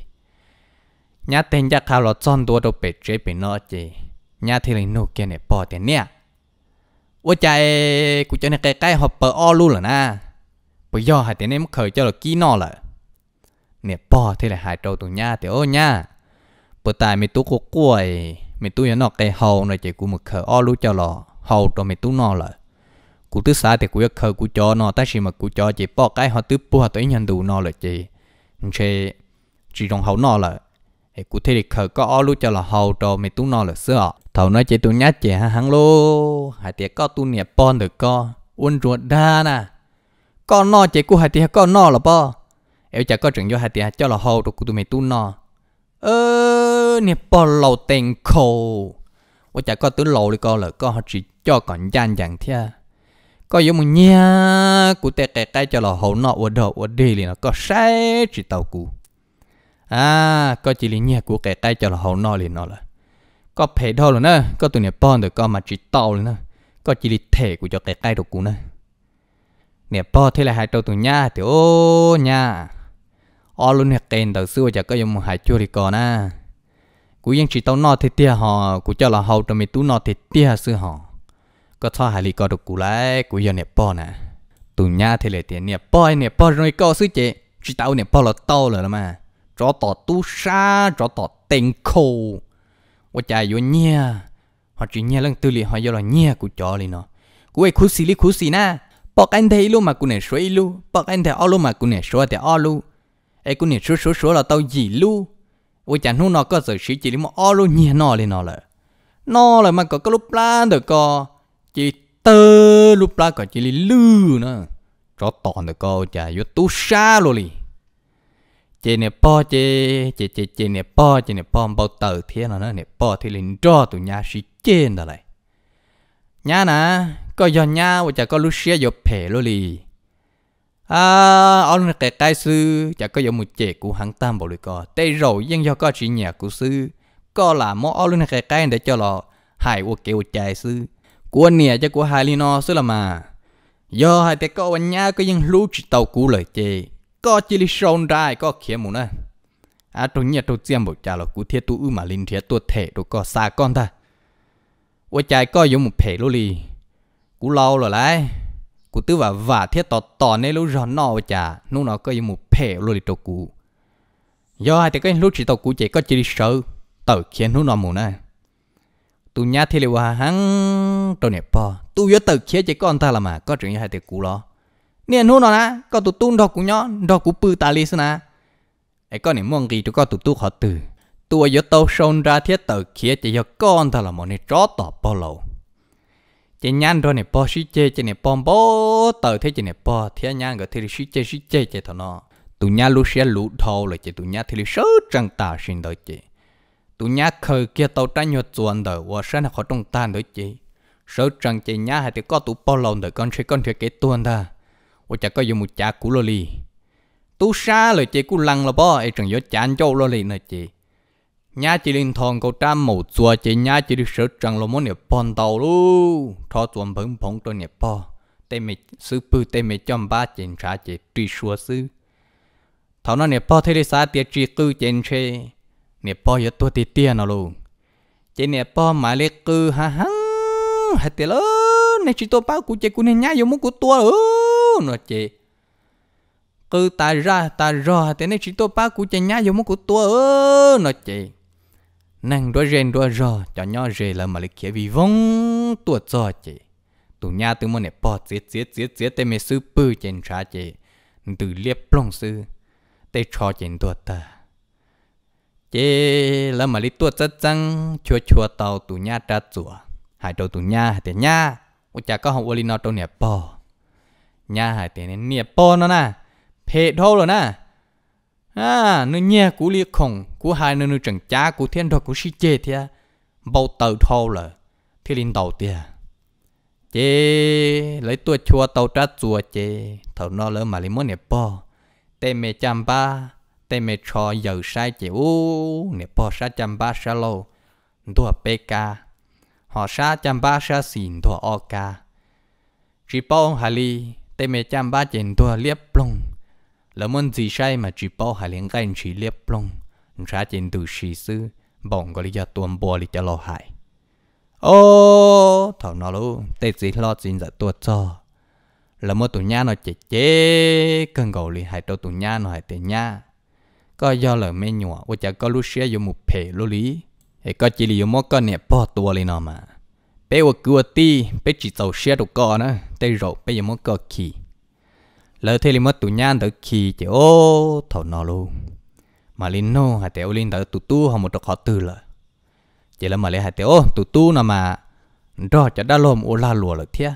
nhà tên chắc khao lo chọn đua đồ bể chế bể nó chứ nhà thì linh nô kia này bỏ tiền nè. Ôi chạy cụ cho này cái cái họ bờ o luôn rồi na bây giờ hai tiền em khởi cho là kỹ nó là nè bỏ thế là hai trâu tụi nhà thì ô nha. Bữa tại mày tú có cuội, mày tú nó cây hầu này chỉ cụ một khởi o luôn cho là hầu rồi mày tú nó là Cú thứ sáu thì cú cụ khởi cú cho nó ta chỉ mà cú cho chỉ bỏ cái họ tứ bùa tới nhân đủ nó là chỉ chỉ chỉ trong hầu nó là Cú cụ thể khờ có ở lúc cho là hầu rồi mày tú nó là xưa. thầu nói chỉ tu nhát chỉ hắn lô? Hai tiệt có tu nẹp pon được co uốn ruột đa nè con no chỉ cú hai tia con no là bao em chả có chuyện cho hai tia cho là hồ đồ cú tụi mày tu no. Ơ nè bao lầu tiền khổ 我 chả có tứ lầu đi coi là con họ chỉ cho còn gian dạng thia. Có giống một nhà cụ tệ cái cái cho là hậu nọ ở đâu ở đi liền có sai chỉ tàu cụ à có chỉ liền nhà cụ cái cái cho là hậu nọ liền nọ là có phải đâu rồi nè có tụi này bọn được có mà chỉ tàu rồi nè có chỉ liền thể của cho cái cái đồ cụ nè nè bọn thế là hai trâu tụi nhà thì ô nhà ở luôn hạt kèn đầu xưa chả có dùng hải chua thì còn à cú yên chỉ tao nọ thì tia họ, cú cho là hậu trong mình tú nọ thì tia xưa họ. Có thọ hải lì có được cú lại cú giờ nẹp bò nè. Tụ nhà thì lại tiền nẹp bò nẹp bò rồi có sư chế chỉ tao nẹp bò là tao rồi mà cho tỏ tú sa cho tỏ tên khô. Và chỉ lần họ giờ là cho na. Bọc thấy mà bọc thấy mà ấy cũng nhìn số số số là tao gì lu ôi chẳng hôn nó có giờ sĩ chỉ mà o lu nhẹ nó lên nó là nó là mà có cái lúc la được co. Chỉ tơ lúc la có chỉ lì lư nữa. Cho tòn được co, chả vô tu xa luôn lì. Chị nè po chị chị chị chị nè po chị nè po, bao tờ thế là nó nè po thì liền cho tụi nhà sĩ trên đó nhà nè coi nhà, ôi chả có lúc xe vô phe luôn lì à ông cái cái sư, chả có giống một chế của hắn tam bộ lưỡi co tê rồi dân do có chỉ nhà của sư. Có là món ông cái cái để cho lọ hai ô kêu chạy sư. Của nè cho của hai lino sư là mà. Do hai tê có anh nhà có dân lũ chỉ tàu cũ lời chê có chỉ li sơn ra có kia một nè. À tôi nhớ tôi xem bộ trả là của thiết tu mà linh thiết tu thể tôi có xa con ta. Ô chạy có giống một phe lô lì. Cú lâu rồi lại cụ tư và và thiết tỏ tỏ nên lúc rồi nọ chả lúc nó có một phe luôn đi tàu cụ do hai cái lúc chỉ tàu cụ chỉ có chỉ sợ tàu khiến lúc nó mù nè tu nhá thì liệu hắn tôi nè po tu nhớ tàu khiến chỉ con ta là mà, có chuyện hai thì cụ lo. Nên lúc nó nè, có tụ tu đó cụ nhó đó cụ bự ta li nè. Ấy có nè mong gì tụ có tụ tu họ từ. Tu ở tàu sông ra thiết tờ khiến chỉ cho con ta là một nè chó tỏ bao lâu chỉ nhăn rồi này bỏ xí chê chỉ này bom bó tờ thế chỉ này bỏ thế nhăn cái thế xí chê xí chê chỉ thằng nó tụi nhá lúc xe lũ thâu là chỉ tụi nhá thì sớ trăng tà xin đời chị. Tụi nhá khơi kia tàu trái nhột chuồn đời và sáng là khó trong tan đời chị. Sớ trăng chị nhá hay thì có tụi bao lâu đời, con sẽ con thể cái tuần ta và chả có dùng một chả cú lô li tu xa lời chị cú lăng là bỏ ấy chẳng nhớ chán châu lô li nữa chị nhà chỉ linh thong câu trăm mẫu chùa chỉ nhà chỉ được sửa trăng lô món nhập pon tàu lu cho chuẩn bẩn phong tôi nhập po tê mẹ sư bự tê mẹ chăm ba chén trà chỉ truy xua sư thảo nó nhập po thế đi xa tiệt truy cư chén chê. Nhập po giờ tôi tiệt tiền nó luôn chỉ nhập po mà lấy cư ha hăng, hết tiền lớn này chỉ tôi bao cụ chỉ cụ này nhà dùng muốn cụ tua ơ nó chỉ cư ta ra ta ra thế này chỉ tôi bao cụ chỉ nhà dùng muốn cụ tua ơ nó chỉ nàng đua rèn đua rò, cho nhau rè là mà lấy kia vì vong tuột cho chị tụ nhà từ môn này bỏ giết giết giết giết tên mẹ sư bự trên trả chị từ liếp plong sư, tê cho trên tuột ta. Chị là mà lấy tuột rất chăng chua chua tàu tụ nhà trả chùa hai đầu tụ nhà hai tiền nhà, ôi chả có học ô li nó đâu nè, bỏ. Nhà hai tiền nè bỏ nó nè phê thôi rồi nè à nó nhẹ cú liệt khổng cú hai nó nó chẳng cha cú thiên đo, cú si chê thia. Bao tàu thâu là thì linh đầu tia chê, lấy tua chua, tàu trát chùa chê, thầu nó lỡ mà lấy món nẹp bò. Tê mẹ chăm ba, tê mẹ cho giờ sai chê ô nẹp bò sa chăm ba sa lô đùa pk họ sa chăm ba sa xỉn đùa ok chỉ bao hà li, tê mẹ chăm ba chê đùa liếp plong là môn gì sai mà chỉ bao hai liên cái chỉ liếp plong trả tiền từ sĩ sư bỏng có lý do tuôn bò lý cho lo hại. Ô thằng nó luôn tê gì lo gì giờ tuột cho. Là muốn tụi nhà nó chết chết cần cầu lý hại đâu tụi nhà nó hại tê nhà có do lỡ mê nhỏ và chả có lúc xe dùng một phê lô lý. Hay có chỉ lý dùng một con nè bỏ tua lý nó mà. Bé và cửa ti, bé chỉ tàu xe đồ co nữa tê rộ, bé dùng một con kỳ lỡ thế li mất tụ nhan tới khi chỉ ô thầu nó luôn. Mà linh nô hạt tiểu linh tới tụ tu họ một trò khó từ là chỉ là mà lấy hạt tiểu tụ tu nào mà đó chả đã lồm ô la lùa là thế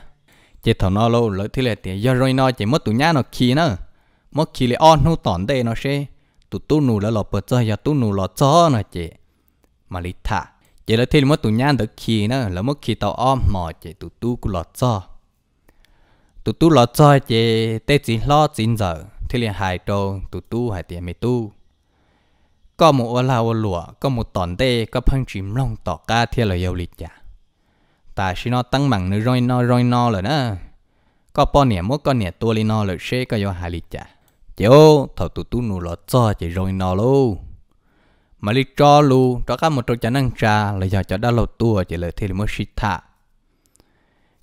chỉ thầu nó luôn lỡ thế là tiền giờ rồi nó chỉ mất tụ nhan nó khi nữa mất khi lấy on nó tòn đây nó sẽ tụ tu nụ là lọ bớt cho giờ tu nụ lọ cho nó chị. Mà lý thả. Chỉ là thế mất tụ nhan tới khi nữa là mất khi tàu om mò chị tụ tu cũng lọ cho tụt tu lo cho chị tê chỉ lo chín giờ thì liền hài trâu tụt tu hài tiền mày tu. Có một ô lao ô lụa, có một tòn tê, có phăng chìm long tỏ ca thiên lời yêu lịch chả. Ta chỉ nó tăng bằng nữa rồi nó rồi nó rồi đó. Có bao nhiêu mỗi con nhiêu tua li nó rồi sẽ có yêu hai lịch chả. Chiếu thầu tụt tu nụ lo cho chị rồi nó luôn mà li cho luôn cho các một trâu chả năng trà, là giờ cho đã lâu tua chỉ là thì mới xịt thả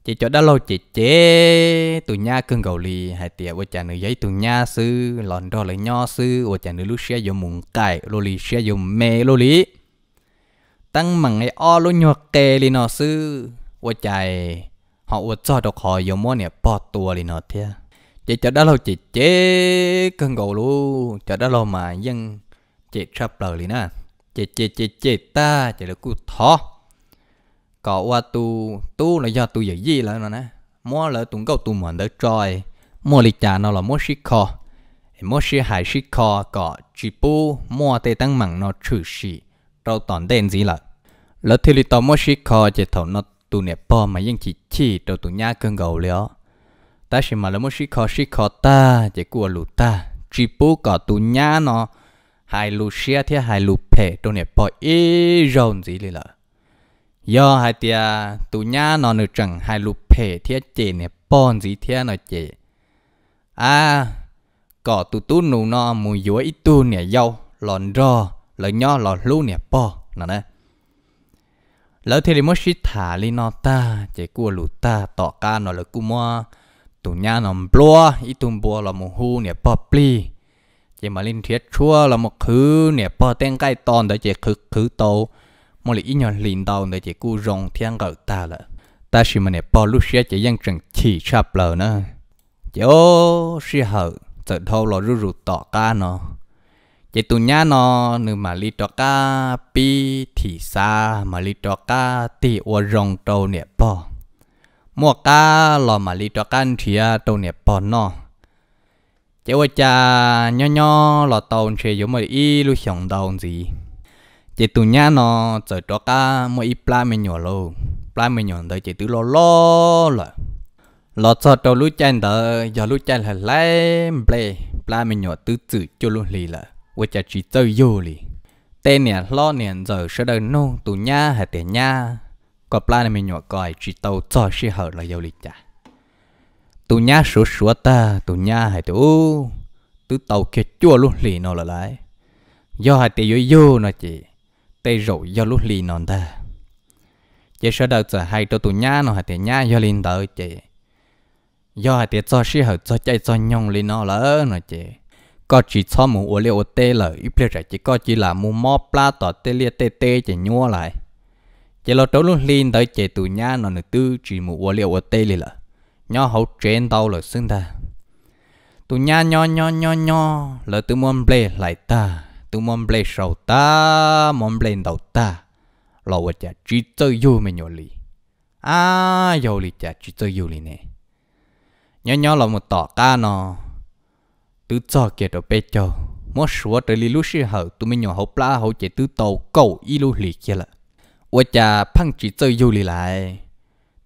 chị cho đã lâu chị chế. Tụi nhà cưng gầu lì, hai tiệt với chả nữ giấy tụi nhà sư. Lòn đo lấy nho sư với chả nữ lúc xe dùng mùng cải, lô lì xe dùng mè lô lì. Tăng mằng ấy o lô nhọ kê lì nọ sư. Với chả họ với cho đọc họ dùng mua nè bỏ tua lì nọ thế chị cho đã lâu chị chế, cưng gầu lú cho đã lâu mà dân, chị sắp lời lì nè chị chị chị chị ta, chị là cú thọ có qua tu tu là do tu dạy gì là nó nè. Mua là tụng câu tu muốn đỡ trôi. Mua lịch trả nó là mua sĩ kho. Mua sĩ hải sĩ kho có chỉ bu mua tê tăng mặn nó trừ sĩ đâu toàn đen gì là lỡ thì lịch tao mua sĩ kho chỉ thầu nó tu nẹp bò mà nhưng chỉ chỉ đâu tu nhá cơn gầu lió ta chỉ mà là mua sĩ kho sĩ kho ta chỉ của lù ta. Chỉ bu có tu nhá nó, hai lù xia thì hai lù phe đâu nẹp bò ý rồng gì là do hai tia tụ nhá, nó nữ chẳng hai lục phê thiết chế nè, bon gì thiết nó chế à có tụ tụ nụ nó, mùi dối ít tu nè, dâu, lòn rò lỡ nhỏ lò lú nè, bo, nè nè. Lỡ thì mới xí thả li nó ta chế cua lụ ta, tỏ ca nó lỡ cua mua tụ nhá nó blo ít tu bùa là mù hu nè, bo pli. Chế mà linh thiết chua là một khứ nè, bo tên cái tòn để chế khứ khứ tàu mỗi lý nhỏ liền đầu để chỉ cú rong thiên gạo ta là ta chỉ mình nè bỏ lúc xưa chỉ dân trần chỉ chập lờ nữa chỉ ô xí hở giờ thâu lò rú rú tỏ ca nó chỉ tụ nhá nó nữ mà lì tỏ ca pi thì xa, mà lì tỏ ca tì ô rong trâu nè bỏ mua ca lò mà lì tỏ ca thì trâu nè bỏ nó chỉ ô cha nhỏ nhỏ lò tàu chơi giống mà y lu xong đầu gì chị tụ nhá nó chờ cho cá mỗi ít pla mình nhỏ lâu, pla mình nhỏ tới chị tụ lo lo là lo cho cho lũ chanh đó giờ lũ chanh là lấy ple pla mình nhỏ tự tự cho luôn lì là với chả chỉ chơi vô lì. Tên nè lo nè giờ sẽ đơn nô tụ nhá hay tiền nhá có pla này mình nhỏ coi chỉ tàu cho sẽ hở là vô lì chả tụ nhá số số ta tụ nhá hay tụ tứ tàu kia chua luôn lì nó là lại do hai tỷ vô vô nó chỉ tê rồi do lúc lì non ta chỉ sợ đầu giờ hai tôi tụ nhá nó hạt tiền nhá do linh đợi chị. Do hạt tiền cho sĩ hở cho chạy cho nhông linh nó lỡ nó chị. Có chỉ cho mù ô liệu tê lợ ít bây chỉ có chỉ là mù mò pla tỏ tê lia tê tê chỉ nhua lại. Chỉ lo trâu lúc linh đợi chị tụ nhá nó nữa tư chỉ mù ô liệu tê li lợ nhỏ hậu trên tàu là xưng ta tụ nhá nho nho nho nho lỡ tư muốn ble lại ta tu mong ble sầu ta mong ble đầu ta. Lo vật chả chỉ chơi yêu mình nhỏ lì. À yêu lì chả chỉ chơi yêu lì nè. Nhỏ nhỏ là một tọ ca nó tứ cho kia đồ bê cho mua số tới lì lúc xí hậu tụi mình nhỏ hậu pla hậu chỉ tứ tàu cầu y lu lì kia là vật chả phăng chỉ chơi yêu lì lại.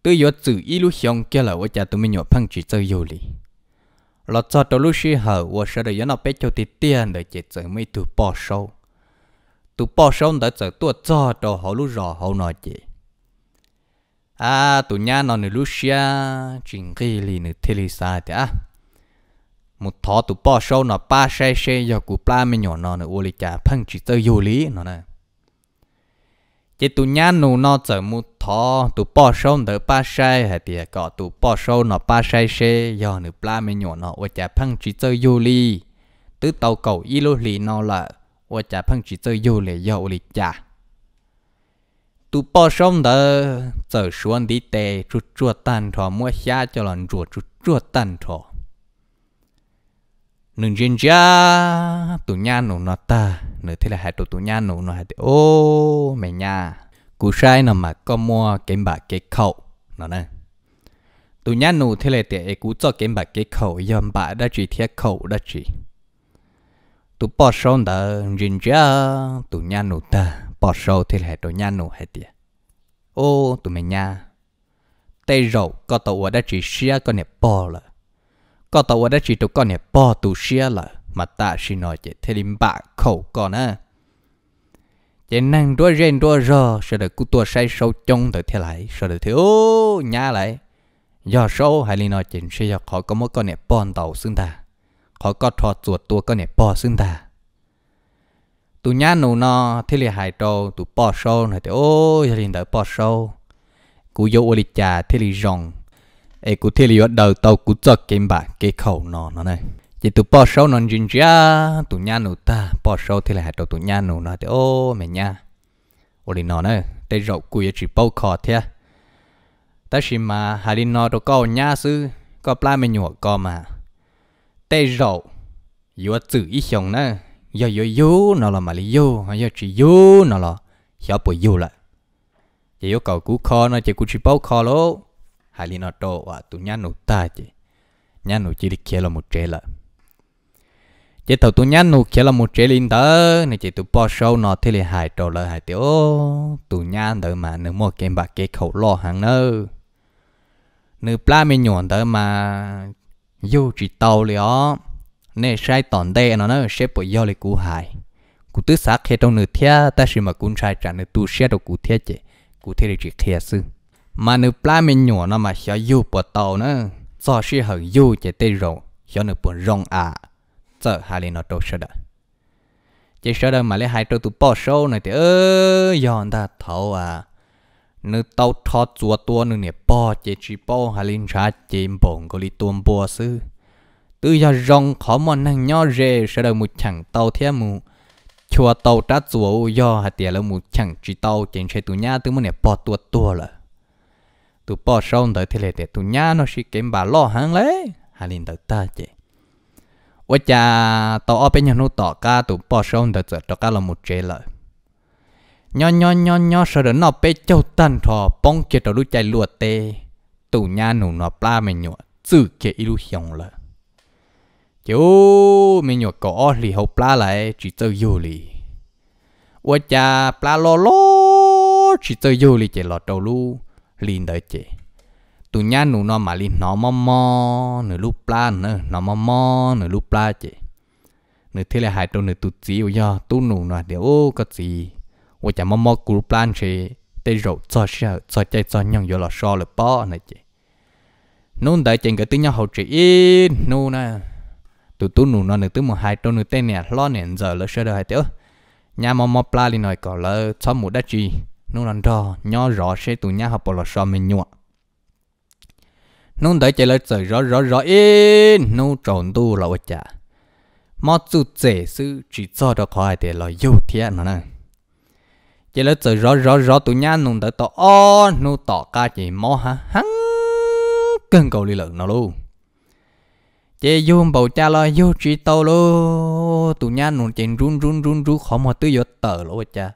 Tứ yếu chữ y lu xong kia là vật chả tụi mình nhỏ phăng chỉ chơi yêu lì lo cho tôi lúc xí hở và sau đó nó bé cho tí tiền để chỉ chờ mấy tụ bỏ sâu. Tụ bỏ sâu đã chờ tua cho đồ họ lúc rõ họ nói chị à tụ nhà nó nửa lúc xí chuyện cái lì nửa thế lì xa thế à một thọ tụ bỏ sâu nó ba xe xe giờ cụ ba mươi nhỏ nó nửa ô lì chả phăng chỉ tới vô lý nó này chỉ tụ nhà nụ nó chờ mu thọ tụ bỏ sâu đỡ ba sai hay thì có tụ bỏ sâu nó ba sai xe do nữ ba mươi nhỏ nó và chả phăng chỉ chơi vô li tứ tàu cầu y lô li nó là và chả phăng chỉ chơi vô li do li chả. Tụ bỏ sâu đỡ chờ xuống đi tè chút chuột tan thọ mua xa cho lần chuột chút chuột tan thọ nương chân cha tụ nhà nổ nó ta nửa thế là hai tụ tụ nhà nổ nó hai ô, mẹ nhà. Cú sai nằm mà có mua cái bạc cái khẩu. Nó nè tụ nhà nổ thế là tiệt cú cho cái bạc cái khẩu. Yếm bạc đã chỉ thiết khẩu đã chỉ tụ bỏ sâu đó chân ra tụ nhà nổ ta bỏ sâu thế là tụ nhà nổ hai tiệt ô tụ mẹ nhà. Tay rậu có tàu đã chỉ xia có nẹp bỏ rồi có tàu đã chỉ tụ con này, bỏ tụ xia là mà ta chỉ nói chỉ thế lim bạc khẩu con á. Chỉ năng đua rèn đua rò sợ được cú tua say sâu trong tới thế lại. Sợ được thiếu nhá lại. Do sâu hay li nói chuyện sẽ do khỏi có một con này bòn tàu xưng ta. Khỏi có thọ chuột tua con này bò xưng ta. Tụ nhá nụ nó thế là hai trâu tụ bò sâu này thì ô gia đình đỡ bò sâu. Cú vô ô lịch trà thế là rồng ê, cụ thế là đầu tàu cụ cho kiếm bạc cái khẩu nó nó này. Chỉ tụ bỏ sâu nó rình ra tụ nhà nụ ta. Bỏ sâu thế là hạt đầu tụ nhà nụ nó thì, ô, mẹ nha ô đi nó này tây rậu cùi chỉ bao khó thế à. ta chỉ mà hai đi nó đâu có nhà sư có pla mình nhổ có mà. Tay rậu yếu chữ ý xong nè yo yo yo nó là mà lý yo hay yo chỉ yo nó là. Hiểu bồi yo lại. Chỉ yêu cầu cú kho nó, chỉ cú chỉ bao kho luôn hai đi nó đâu à tụ nhá nụ ta chỉ nhá nụ chỉ đi kia là một chế lại chỉ tàu tụ nhá nụ kia là một chế linh đó này chỉ tụ bao sâu nó thế là hai trâu lại hai tiểu tụ nhá đỡ mà nếu mua kem bạc cái khẩu lo hàng nơ, nữ pla mình nhọn đỡ mà yêu chỉ tàu lió nè sai tòn đây nó nó sẽ bỏ yêu lại cú hại cú tứ xác hết trong nửa thia ta chỉ mà cún sai trả nửa tu sẽ được cú thia chứ cú thia chỉ thia sư mà nữ pla mình nhỏ nó mà sẽ yêu bỏ tàu nữa do sự hở yêu chỉ tê rồi cho nữ buồn rong à giờ hai linh nó đâu sợ đó chỉ sợ đâu mà lấy hai trâu tụ bỏ sâu này thì ơ, giòn ta thấu à. Nữ tàu thọ chùa tua nữ nè bỏ chỉ chỉ bỏ hai linh ra chỉ bổng có li tuôn bùa sư. Từ giờ rong khó mà năng nhỏ rề sợ được một chẳng tàu theo mù chùa tàu trát chùa do hai tiệt là một chẳng chỉ tàu chỉ xe tụ nhà từ một nè bỏ tua tua là tụ bỏ sông tới thì lệ để tụ nhá nó chỉ kiếm bà lo hàng lấy hà linh tới ta chứ, ủa cha ở bên nhà nó tỏ ca tụ bỏ tới giờ tao ca là một chế lợi nho nho nho nho sợ đến nó bé châu tan thò bông kia tao lúc chạy lùa tê tụ nhá nụ nó pla mình nhọ kia ilu hiong lợi chú mình nhọ có lì hậu pla lại chỉ tự yêu lì ủa cha chỉ tự yêu chỉ lo đầu luôn lin đợi chị. Tụ nhá nụ nó mà lin nó mò mò, nửa lúc la nữa nó mò mò, nửa lúc la chị. Nửa thế là hai trâu nửa tụ chỉ do tụ nụ nó để ô, có gì. Ô chả mò mò cú plan chị, tê rộ cho sợ, cho chạy cho nhung vô là so là bỏ này chị. Nụ đợi chị cái tiếng nhau hậu chị in, nụ nè. Tụ tụ nụ nó nửa tụ một hai trâu nửa tên nè, lo nè, giờ là sợ đợi hai tiêu nhà mò mò pla lin nói có là cho một đất chị nôn làm rõ nhỏ rõ sẽ tụi nhá học bỏ là so mình nhọ nôn đại chạy lại trời rõ rõ rõ in nôn tròn tu là vật chả. Mà chú dễ sư chỉ cho được khỏi để là yêu thiệt nó nè. Chạy lại trời rõ rõ rõ tụi nhá nung tới tỏ o nu tỏ ca chỉ mò ha hắn cần cầu lý lượng nó luôn. Chế yêu bầu cha lo yêu chỉ tàu luôn tụi nhá nung chạy run run run run, khó mà tư vô tờ luôn cha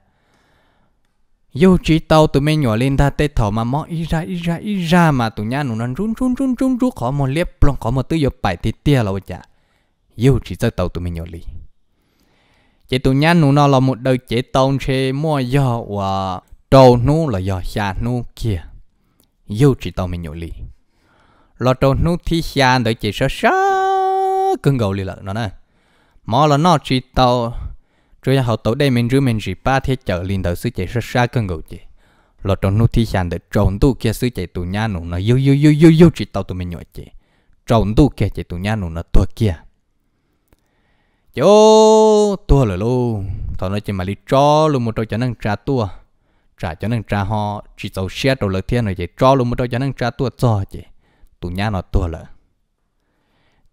yêu chỉ tàu tụi mình nhỏ lên ta tê thọ mà mò ý ra ý ra ý ra mà tụi nhà nung nó run run run run run, khó một liếp. Lòng khó một tư yếu bài thì tia luôn cha yêu chỉ tao tàu tụi mình nhỏ lì. Chỉ tụi nhá nụ nó là một đời chế tông chế mua do và trâu nụ là do xa nụ kia. Yêu chỉ tao mình nhỏ lì. Lo trâu nụ thì xa đời chế sơ sơ, cưng gầu lì lợn nó nè. Mà là nó chỉ tao rồi họ tổ đây mình rửa mình chỉ ba thiết chợ liền đầu sư chạy sát sát cơn gầu chị. Là trong nút thi sàn để trộn tu kia sư chạy tụi nhà nụ nó yêu yêu yêu yêu yêu chỉ tao tụi mình nhọ chị. Chồng tu kia chạy tụi nhà nụ nó tua kia. Chỗ tua rồi luôn thằng nó chỉ mà đi cho luôn một đôi cho năng trả tua. Trả cho năng trả họ chỉ tàu xe đồ lợi thiên rồi chỉ cho luôn một đôi cho năng trả tua cho chị. Tụ nhà nó tua rồi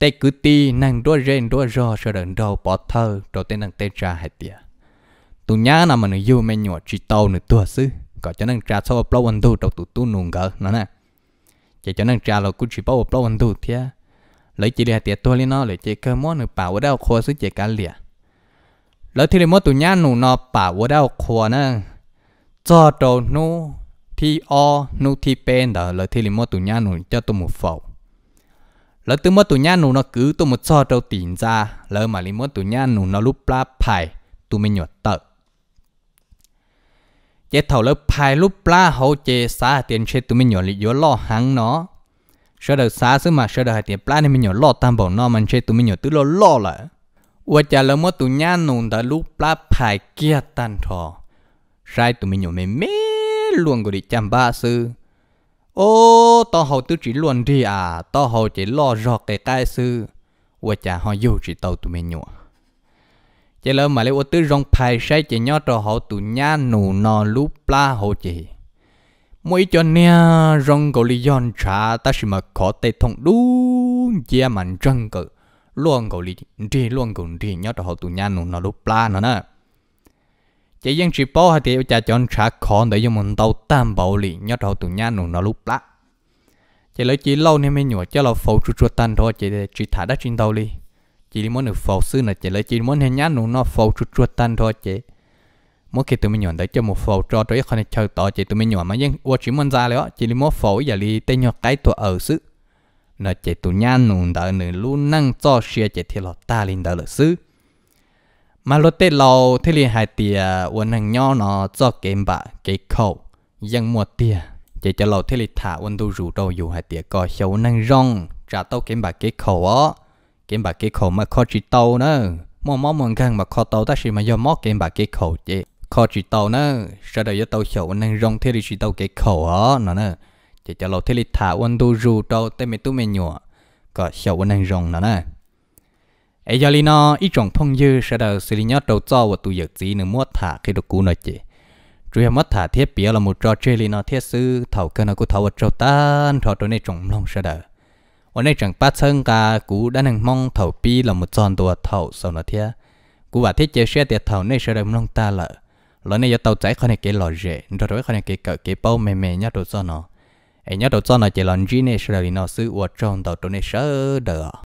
tê cứ ti năng đua rên đua rò, sợ đợn đầu bỏ thơ đầu tên năng tên ra hai tia tụ nhá nào mà nó yêu mẹ nhỏ chỉ tàu nữa tua sư có cho nàng trả sau bao anh tu đầu tụ tu nùng gỡ nó nè. Chỉ cho nàng trả là cũng chỉ bao bao anh tu thia. Lấy chỉ để tiệt tôi lên nó, lấy chỉ cơ món nữa bảo đau khô sư chỉ cả lìa. Lấy thì món tụi nhá nụ nó bảo đau khô nè. Cho đồ nụ thì o nu thì bên đó lấy thì li mua tụ nhá nụ cho tôi một phẩu lỡ từ mất tụ nhá nụ nó cứ tụ một so trâu tiền ra. Lỡ mà lý mất tụ nhá nụ nó lúc la phải tụ mình nhột tợ. Chế thầu lỡ phải lúc la hậu chế xa tiền chế tụ mình nhột lý yếu lo hăng nó. Sau đó xa xứ mà sau đó hai tiền la nên mình nhột lo tam bảo nó mình chế tụ mình nhột tứ lo lo lại ua lỡ mất tụ nhá nụ đã lúc la phải kia tan thọ sai tụ mình nhọt mê mê luôn đi chăm ba sư ô tao hầu tư chỉ luôn đi à tao hầu chỉ lo rõ cái cái sư và chả họ yêu chỉ tao tụi mình nhua chỉ lỡ mà lấy ô tư rong phải sai chỉ nhớ cho hầu tụi nhá nụ nò lú pla họ chỉ. Mỗi cho nè, rong gọi lý yon trả ta chỉ mà khó tay thông đúng chia mạnh trăng cự luôn gọi lý, đi luôn gọi đi nhớ cho hầu tụi nhá nụ nò lú pla nữa nè chỉ riêng chỉ bao hạt tiêu cha chọn trả khó để dùng mình tàu tam bảo liền nhớ đầu tụ nhá nụ nó lúc lá. Chỉ lấy chỉ lâu nên mới nhủa cho là phẫu chua chua tan thôi chỉ chỉ thả đất trên tàu đi. Chỉ muốn được phẫu sư là chỉ lấy chỉ muốn hình nhá nụ nó phẫu chua chua tan thôi chỉ mỗi khi tụi mình nhọn để cho một phẫu cho tôi không thể chờ tỏ chỉ tụi mình nhọn mà nhưng ô chỉ muốn ra rồi chỉ lấy mỗi phẫu giờ đi tên nhọ cái tụi ở sư là chỉ tụi nhá nụ đã nửa luôn năng cho xe chỉ thì là ta lên đỡ là sư mà lúc tết lâu thế liền hai tia uốn hàng nhỏ nó cho kém bạ cái khẩu. Dân mua tia chỉ cho lâu thế liền thả uốn tu rủ đầu dù hai tia có xấu năng rong. Trả tàu kém bạ cái khẩu á. Kém bạ cái khẩu mà khó chỉ tàu nữa mò mò mòn gần mà khó tàu ta chỉ mà do mò kém bạ cái khẩu chứ khó chỉ tàu nữa sau đây do tàu xấu năng rong thế liền chỉ tàu cái khẩu á, nó nữa chỉ cho lâu thế liền thả quân tu rủ đầu tên mẹ tu mẹ nhỏ có xấu năng rong nó nữa ấy giờ li nó ít trồng thông dư sẽ đầu xử lý nhót đầu cho và tu dược gì nữa mất thả khi được cú nói chị chủ yếu mất thả thiết bia là một trò chơi li nó thiết sư thầu cơ nó cú thầu vật trâu tan thọ trâu này trồng long sẽ đầu วันนี้จังป้าเชิงกากูได้หนึ่งมองเถาปีเราหมดจอนตัวเถาสนเทียกูว่าที่เจเชียเตียเถาในเสด็จมองตาละแล้วในยาเตาใจคนในเกลหล่อเจนเราด้วยคนในเกเกิดเกเป้าเมเมเนี่ยตัวจอนเนาะ ấy nhớ đầu cho nó chỉ lần gì này sẽ là nó sự uất trong đầu tôi này sợ đỡ